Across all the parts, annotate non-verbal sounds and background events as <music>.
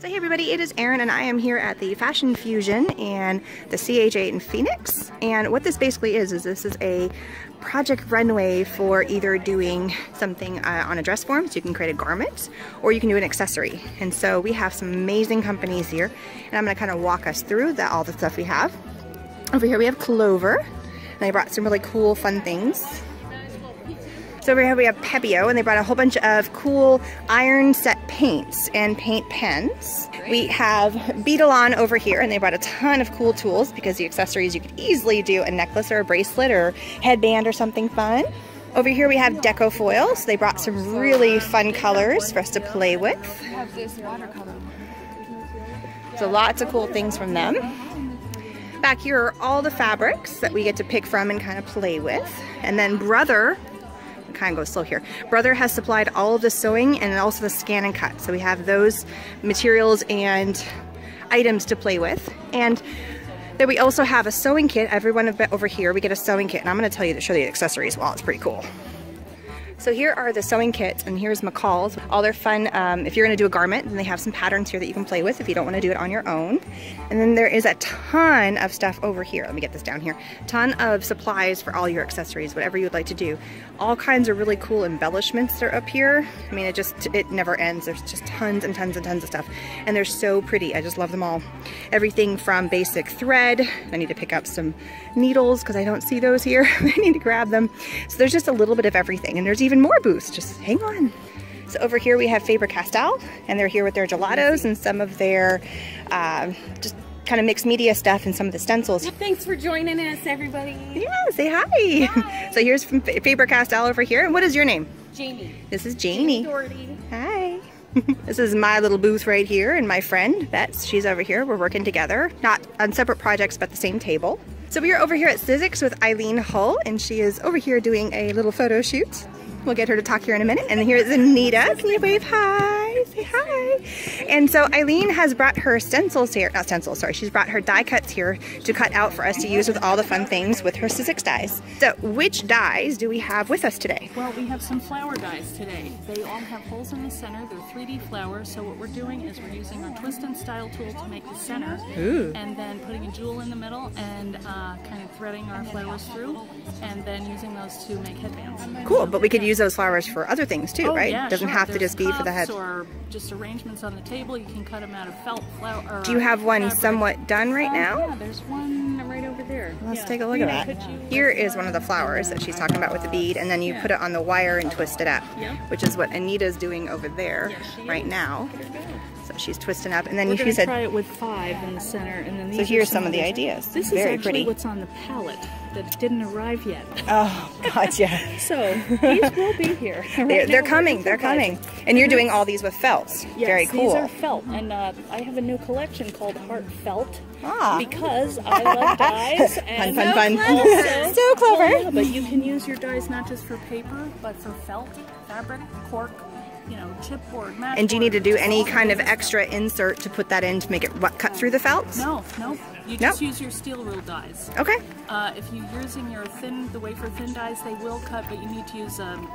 So hey everybody, it is Erin and I am here at the Fashion Fusion and the CHA in Phoenix. And what this basically is, is this is a project runway for either doing something uh, on a dress form, so you can create a garment, or you can do an accessory. And so we have some amazing companies here, and I'm gonna kind of walk us through the, all the stuff we have. Over here we have Clover, and they brought some really cool, fun things. So over here we have Pebeo, and they brought a whole bunch of cool iron set paints and paint pens. We have Beadalon over here, and they brought a ton of cool tools because the accessories you could easily do a necklace or a bracelet or headband or something fun. Over here we have deco foils. They brought some really fun colors for us to play with. So lots of cool things from them. Back here are all the fabrics that we get to pick from and kind of play with. And then Brother kind of go slow here. Brother has supplied all of the sewing and also the scan and cut. So we have those materials and items to play with. And then we also have a sewing kit. Everyone over here, we get a sewing kit. And I'm gonna tell you to show the accessories. Well, it's pretty cool. So here are the sewing kits, and here's McCall's. All their fun, um, if you're gonna do a garment, then they have some patterns here that you can play with if you don't wanna do it on your own. And then there is a ton of stuff over here. Let me get this down here. Ton of supplies for all your accessories, whatever you would like to do. All kinds of really cool embellishments are up here. I mean, it just, it never ends. There's just tons and tons and tons of stuff. And they're so pretty. I just love them all. Everything from basic thread. I need to pick up some needles because I don't see those here. <laughs> I need to grab them. So there's just a little bit of everything. And there's even more booths. Just hang on. So over here we have Faber-Castell, and they're here with their gelatos and some of their uh, just kind of mixed media stuff and some of the stencils. Thanks for joining us, everybody. Yeah, say hi. hi. so here's from Faber-Castell over here. And what is your name? Jamie. This is Janie. Doherty. Hi. <laughs> this is my little booth right here, and my friend, Bets, she's over here. We're working together, not on separate projects, but the same table. So we are over here at Sizzix with Eileen Hull, and she is over here doing a little photo shoot. We'll get her to talk here in a minute. And here's Anita. Can you wave hi? Say hi. And so Eileen has brought her stencils here, not stencils, sorry. She's brought her die cuts here to cut out for us to use with all the fun things with her Sizzix dies. So which dies do we have with us today? Well, we have some flower dies today. They all have holes in the center. They're 3D flowers. So what we're doing is we're using our twist and style tool to make the center. Ooh. And then putting a jewel in the middle and uh, kind of threading our flowers through. And then using those to make headbands. Cool, but we could use those flowers for other things too, oh, right? Yeah, Doesn't sure. have to just be for the head. or just arrangements on the table. You can cut them out of felt flower. Do you have one fabric. somewhat done right Uh, now? Yeah, there's one right over there. Let's yeah. take a look at that. Here is one of the flowers that she's talking about with the bead, and then you Yeah. put it on the wire and twist it up, Yeah. which is what Anita's doing over there right is. now. So she's twisting up, and then We're she said, try it with five in the center, and then these so here's some of the the- ideas. This Very is actually pretty. what's on the palette that didn't arrive yet. Oh, gotcha. <laughs> So these will be here. <laughs> they're, they're coming, they're coming. And you're doing all these with felts. Yes, Very cool. These are felt, and uh, I have a new collection called Heart Felt Ah. because I love <laughs> dies. Fun, And fun, fun. Also, So clever. Oh, yeah, but you can use your dies not just for paper, but for felt, fabric, cork, you know, chipboard. And do you need to do any kind of extra insert to put that in to make it what, cut through the felts? No, no. You just use your steel rule dies. Okay. Uh, if you're using your thin, the wafer thin dies, they will cut, but you need to use um,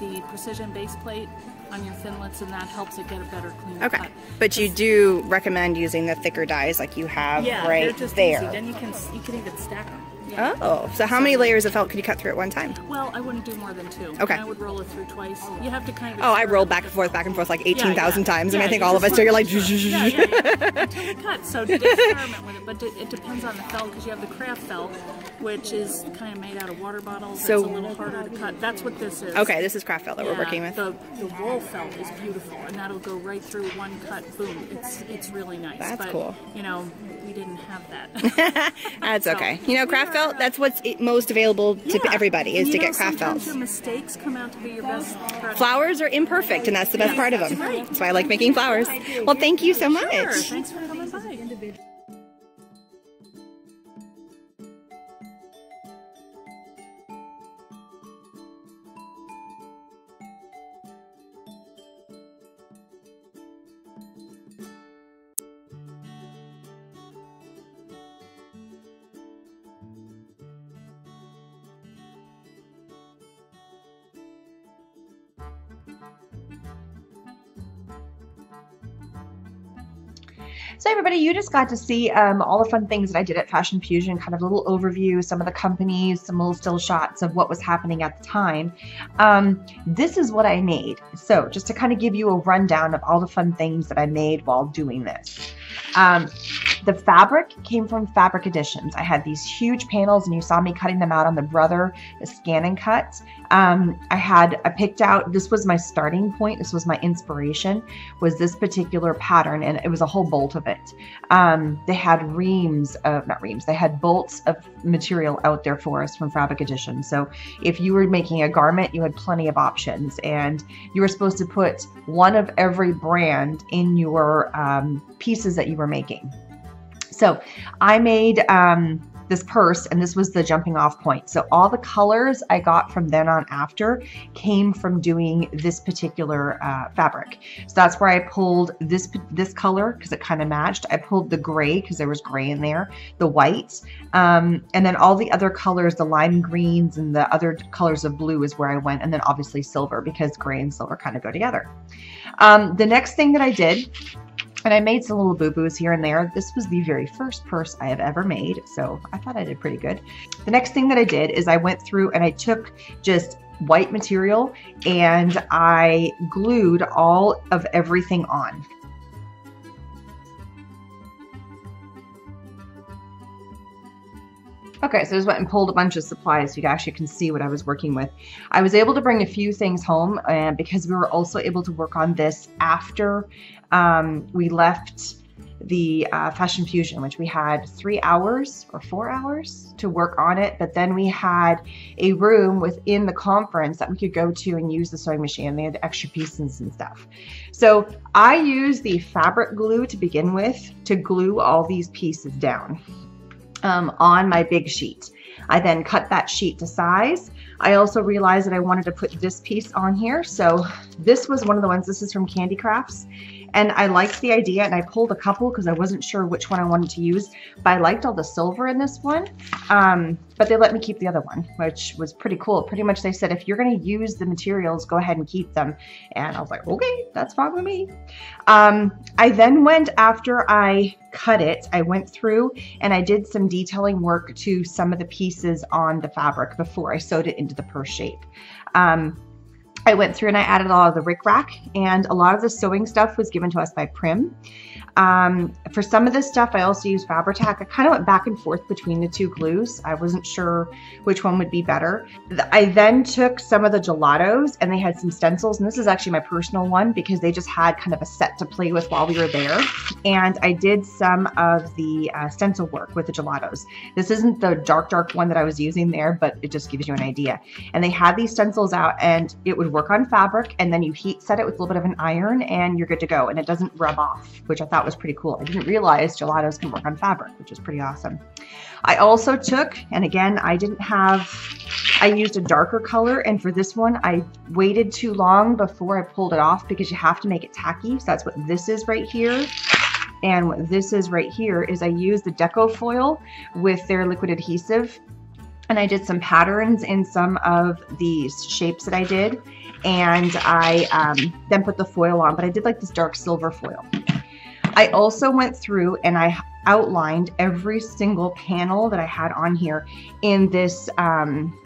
the precision base plate on your Thinlits, and that helps it get a better, cleaner Okay. cut. But you do recommend using the thicker dies like you have Yeah, right they're just there. easy. Then you can you can even stack them. Yeah. Oh, so how many layers of felt could you cut through at one time? Well, I wouldn't do more than two. Okay. I would roll it through twice. You have to kind of. Oh, I rolled back and forth, back and forth like 18,000 yeah. times, and Yeah, I think all of us are you're like, <laughs> yeah, yeah, yeah. until it cuts. So to experiment with it, but it, it depends on the felt because you have the craft felt, which is kind of made out of water bottles. So- it's a little harder to cut. That's what this is. okay, this is craft felt that we're working with. The, the wool felt is beautiful, and that'll go right through one cut. Boom! It's it's really nice. That's but, cool. You know, we didn't have that. <laughs> That's So, okay. You know, craft felt, that's what's most available to Yeah. everybody is to know, get craft felts. Your mistakes come out to be your best. friend. Flowers are imperfect, and that's the best part of them. That's why I like making flowers. Well, thank you so Sure. much. Thanks for So everybody, you just got to see um, all the fun things that I did at Fashion Fusion, kind of a little overview, some of the companies, some little still shots of what was happening at the time. Um, this is what I made. So just to kind of give you a rundown of all the fun things that I made while doing this. Um, the fabric came from Fabric Editions. I had these huge panels and you saw me cutting them out on the Brother the scan and cut. Um, I had, I picked out, this was my starting point. This was my inspiration was this particular pattern and it was a whole bolt of it. Um, they had reams of, not reams, they had bolts of material out there for us from Fabric Edition. So if you were making a garment, you had plenty of options and you were supposed to put one of every brand in your um, pieces that you were making. So I made um, this purse and this was the jumping off point. So all the colors I got from then on after came from doing this particular uh, fabric. So that's where I pulled this this color because it kind of matched. I pulled the gray because there was gray in there, the white, um, and then all the other colors, the lime greens and the other colors of blue is where I went. And then obviously silver because gray and silver kind of go together. Um, the next thing that I did and I made some little boo-boos here and there. This was the very first purse I have ever made, so I thought I did pretty good. The next thing that I did is I went through and I took just white material and I glued all of everything on. Okay, so I just went and pulled a bunch of supplies so you actually can see what I was working with. I was able to bring a few things home uh, because we were also able to work on this after um, we left the uh, Fashion Fusion, which we had three hours or four hours to work on it. But then we had a room within the conference that we could go to and use the sewing machine. They had extra pieces and stuff. So I used the fabric glue to begin with to glue all these pieces down um, on my big sheet. I then cut that sheet to size. I also realized that I wanted to put this piece on here. So this was one of the ones, this is from Candy Crafts. And I liked the idea and I pulled a couple because I wasn't sure which one I wanted to use, but I liked all the silver in this one. Um, but they let me keep the other one, which was pretty cool. Pretty much they said, if you're going to use the materials, go ahead and keep them. And I was like, okay, that's fine with me. Um, I then went after I cut it, I went through and I did some detailing work to some of the pieces on the fabric before I sewed it into the purse shape. Um, I went through and I added a lot of the rickrack and a lot of the sewing stuff was given to us by Prym. Um, for some of this stuff, I also used Fabri-Tac. I kind of went back and forth between the two glues. I wasn't sure which one would be better. I then took some of the gelatos and they had some stencils. And this is actually my personal one because they just had kind of a set to play with while we were there. And I did some of the uh, stencil work with the gelatos. This isn't the dark, dark one that I was using there, but it just gives you an idea. And they had these stencils out and it would work on fabric and then you heat set it with a little bit of an iron and you're good to go. And it doesn't rub off, which I thought was pretty cool. I didn't realize gelatos can work on fabric, which is pretty awesome. I also took, and again, I didn't have, I used a darker color. And for this one, I waited too long before I pulled it off because you have to make it tacky. So that's what this is right here. And what this is right here is I used the deco foil with their liquid adhesive. And I did some patterns in some of these shapes that I did. And I um, then put the foil on, but I did like this dark silver foil. I also went through and I outlined every single panel that I had on here in this um,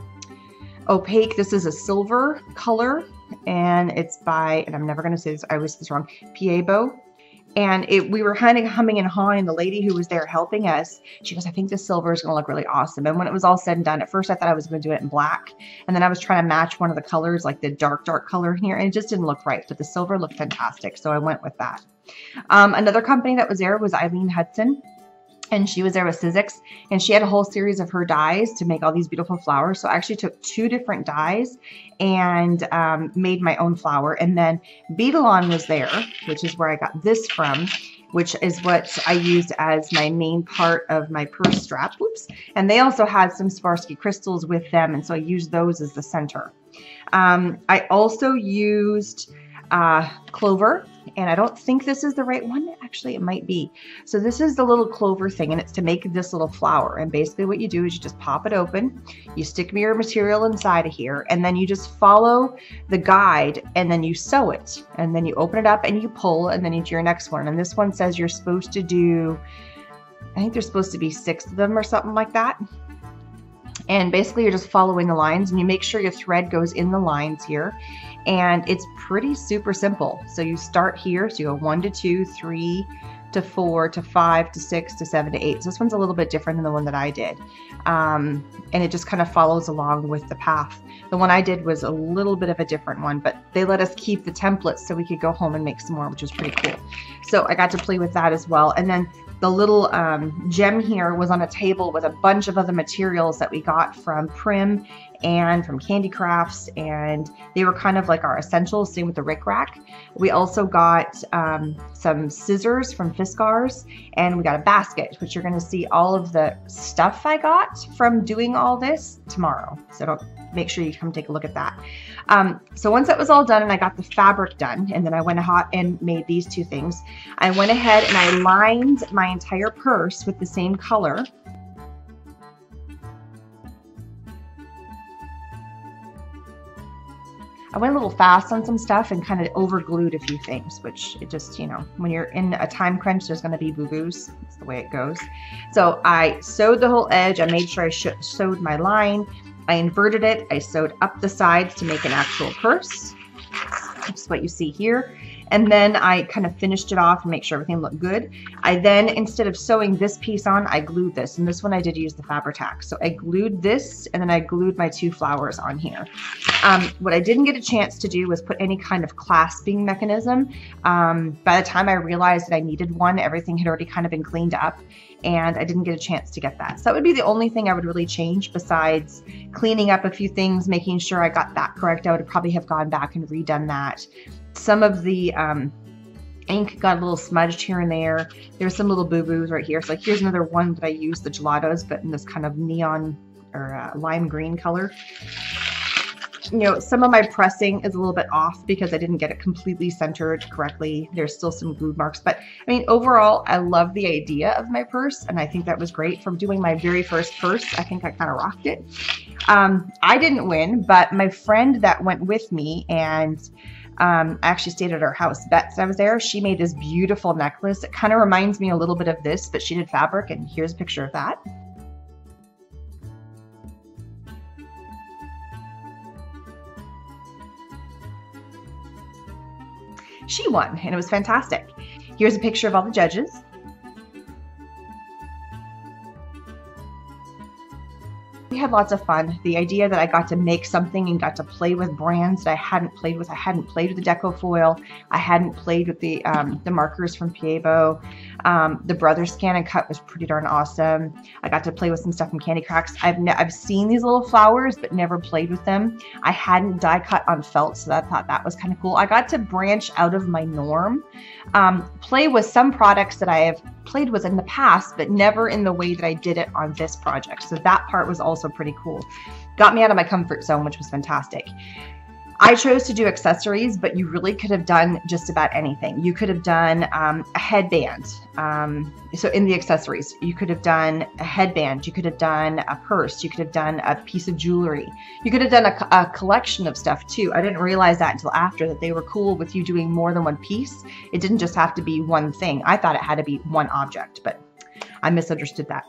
opaque, this is a silver color and it's by, and I'm never going to say this, I always say this wrong, Piebo. And it, we were kind of humming and hawing. The lady who was there helping us, she goes, I think this silver is going to look really awesome. And when it was all said and done, at first I thought I was going to do it in black. And then I was trying to match one of the colors, like the dark, dark color here. And it just didn't look right. But the silver looked fantastic. So I went with that. Um, another company that was there was Eileen Hudson and she was there with Sizzix and she had a whole series of her dies to make all these beautiful flowers. So I actually took two different dies and um, made my own flower. And then Beadalon was there, which is where I got this from, which is what I used as my main part of my purse strap. Oops. And they also had some Swarovski crystals with them. And so I used those as the center. Um, I also used uh, clover and I don't think this is the right one. Actually, it might be. So this is the little clover thing, and it's to make this little flower. And basically what you do is you just pop it open, you stick your material inside of here, and then you just follow the guide, and then you sew it. And then you open it up and you pull, and then into your next one. And this one says you're supposed to do, I think there's supposed to be six of them or something like that. And basically you're just following the lines and you make sure your thread goes in the lines here and it's pretty super simple. So you start here, so you go one to two, three to four to five to six to seven to eight. So this one's a little bit different than the one that I did. Um, and it just kind of follows along with the path. The one I did was a little bit of a different one, but they let us keep the templates so we could go home and make some more, which was pretty cool. So I got to play with that as well. And then the little um, gem here was on a table with a bunch of other materials that we got from Prym and from Candy Crafts, and they were kind of like our essentials, same with the Rick Rack. We also got um, some scissors from Fiskars, and we got a basket, which you're going to see all of the stuff I got from doing all this tomorrow. So don't make sure you come take a look at that. Um, so once that was all done and I got the fabric done, and then I went ahead and made these two things, I went ahead and I lined my entire purse with the same color. I went a little fast on some stuff and kind of overglued a few things, which it just, you know, when you're in a time crunch, there's going to be boo-boos. That's the way it goes. So I sewed the whole edge. I made sure I sewed my line. I inverted it. I sewed up the sides to make an actual purse. That's what you see here. And then I kind of finished it off and make sure everything looked good. I then, instead of sewing this piece on, I glued this. And this one I did use the Fabri-Tac. So I glued this and then I glued my two flowers on here. Um, what I didn't get a chance to do was put any kind of clasping mechanism. Um, by the time I realized that I needed one, everything had already kind of been cleaned up and I didn't get a chance to get that. So that would be the only thing I would really change besides cleaning up a few things, making sure I got that correct. I would probably have gone back and redone that. Some of the um, ink got a little smudged here and there. There's some little boo-boos right here. So like here's another one that I used, the gelatos, but in this kind of neon or uh, lime green color you know, some of my pressing is a little bit off because I didn't get it completely centered correctly. There's still some glue marks, but I mean, overall, I love the idea of my purse, and I think that was great. From doing my very first purse, I think I kind of rocked it. Um, I didn't win, but my friend that went with me and um, I actually stayed at her house. Bets I was there. She made this beautiful necklace. It kind of reminds me a little bit of this, but she did fabric, and here's a picture of that. she won, and it was fantastic. Here's a picture of all the judges. We had lots of fun. The idea that I got to make something and got to play with brands that I hadn't played with. I hadn't played with the deco foil. I hadn't played with the um, the markers from Piebo. Um, the brother Scan and Cut was pretty darn awesome. I got to play with some stuff from Candy Crafts. I've I've seen these little flowers, but never played with them. I hadn't die cut on felt, so I thought that was kind of cool. I got to branch out of my norm, um, play with some products that I have played with in the past, but never in the way that I did it on this project. So that part was also pretty cool. Got me out of my comfort zone, which was fantastic. I chose to do accessories, but you really could have done just about anything. You could have done um, a headband. Um, so in the accessories, you could have done a headband. You could have done a purse. You could have done a piece of jewelry. You could have done a, a collection of stuff too. I didn't realize that until after that they were cool with you doing more than one piece. It didn't just have to be one thing. I thought it had to be one object, but I misunderstood that.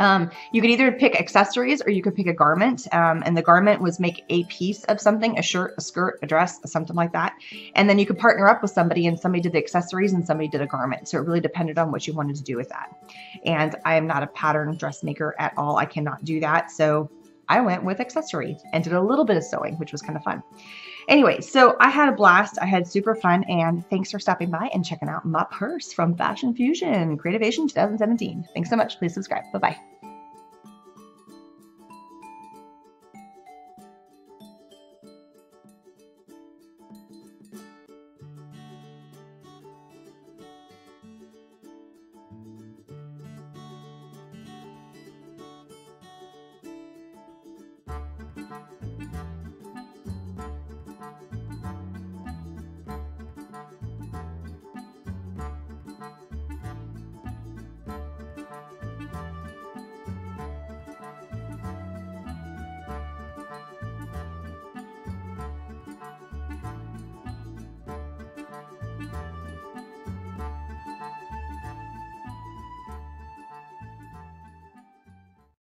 Um, you could either pick accessories or you could pick a garment. Um, and the garment was make a piece of something, a shirt, a skirt, a dress, something like that. And then you could partner up with somebody and somebody did the accessories and somebody did a garment. So it really depended on what you wanted to do with that. And I am not a pattern dressmaker at all. I cannot do that. So I went with accessory and did a little bit of sewing, which was kind of fun. Anyway, so I had a blast. I had super fun, and thanks for stopping by and checking out my purse from Fashion Fusion Creativation 2017. Thanks so much. Please subscribe. Bye bye.